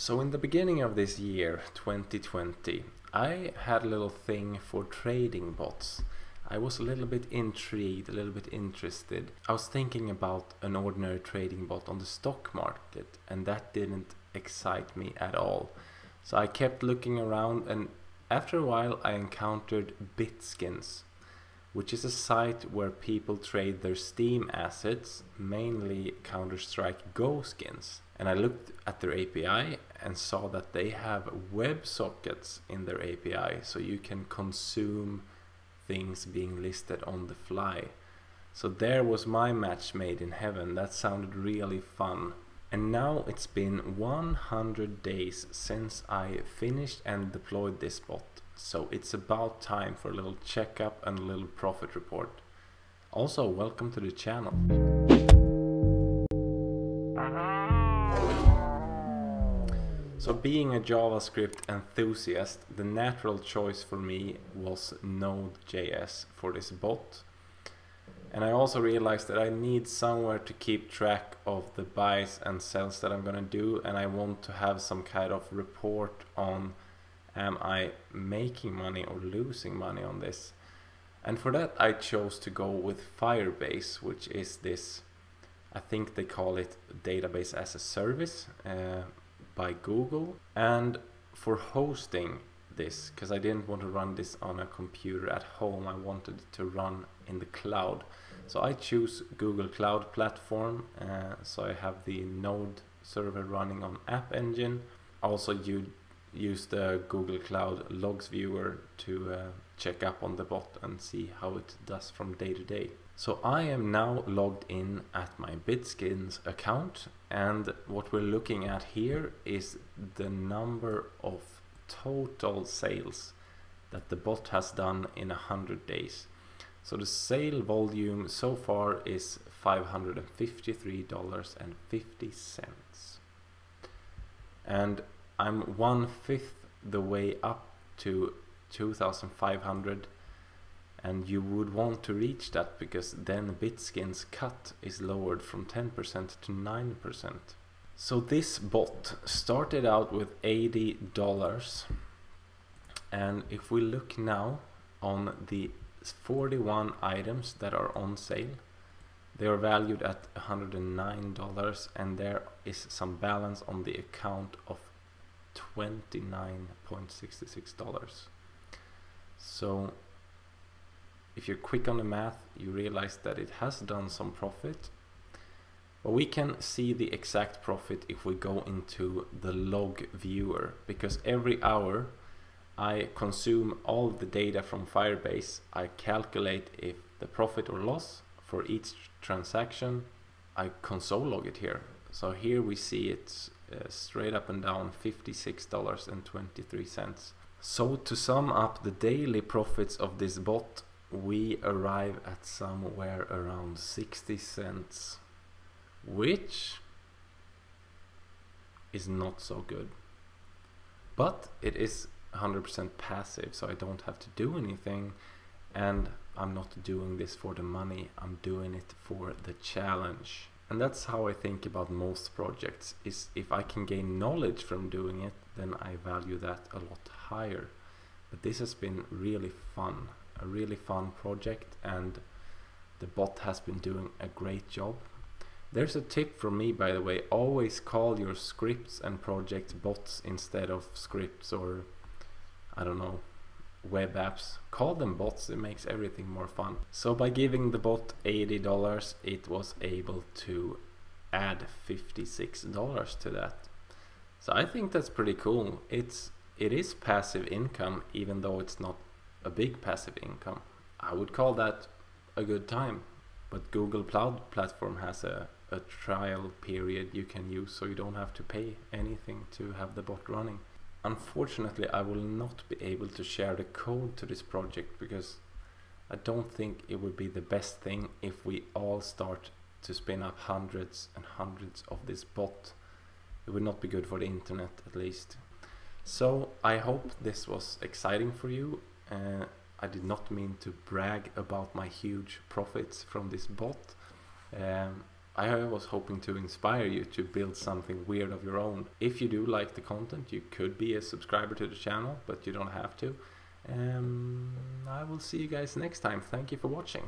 So in the beginning of this year, 2020, I had a little thing for trading bots. I was a little bit intrigued, a little bit interested. I was thinking about an ordinary trading bot on the stock market and that didn't excite me at all. So I kept looking around and after a while I encountered Bitskins, which is a site where people trade their Steam assets, mainly Counter-Strike Go skins. And I looked at their API and saw that they have WebSockets in their API so you can consume things being listed on the fly. So there was my match made in heaven. That sounded really fun. And now it's been 100 days since I finished and deployed this bot. So it's about time for a little checkup and a little profit report. Also, welcome to the channel. So being a JavaScript enthusiast, the natural choice for me was Node.js for this bot. And I also realized that I need somewhere to keep track of the buys and sells that I'm gonna do and I want to have some kind of report on am I making money or losing money on this. And for that I chose to go with Firebase, which is this, I think they call it database as a service. Uh, by Google and for hosting this because I didn't want to run this on a computer at home. I wanted to run in the cloud. So I choose Google Cloud Platform uh, so I have the node server running on App Engine. Also you use the Google Cloud Logs viewer to uh, check up on the bot and see how it does from day to day. So I am now logged in at my Bitskins account and what we're looking at here is the number of total sales that the bot has done in a hundred days. So the sale volume so far is $553.50 and I'm one fifth the way up to 2500 and you would want to reach that because then Bitskin's cut is lowered from 10% to 9%. So this bot started out with $80 and if we look now on the 41 items that are on sale they are valued at $109 and there is some balance on the account of $29.66 so if you're quick on the math, you realize that it has done some profit. But we can see the exact profit if we go into the log viewer, because every hour I consume all the data from Firebase, I calculate if the profit or loss for each transaction, I console log it here. So here we see it uh, straight up and down $56.23. So to sum up the daily profits of this bot, we arrive at somewhere around 60 cents which is not so good. But it is 100% passive so I don't have to do anything. And I'm not doing this for the money I'm doing it for the challenge. And that's how I think about most projects is if I can gain knowledge from doing it then I value that a lot higher. But this has been really fun a really fun project and the bot has been doing a great job. There's a tip from me by the way, always call your scripts and projects bots instead of scripts or I don't know web apps. Call them bots, it makes everything more fun. So by giving the bot $80 it was able to add $56 to that. So I think that's pretty cool. It's it is passive income even though it's not a big passive income. I would call that a good time. But Google Cloud Platform has a, a trial period you can use so you don't have to pay anything to have the bot running. Unfortunately, I will not be able to share the code to this project because I don't think it would be the best thing if we all start to spin up hundreds and hundreds of this bot. It would not be good for the internet at least. So I hope this was exciting for you uh, I did not mean to brag about my huge profits from this bot. Um, I was hoping to inspire you to build something weird of your own. If you do like the content, you could be a subscriber to the channel, but you don't have to. Um, I will see you guys next time. Thank you for watching.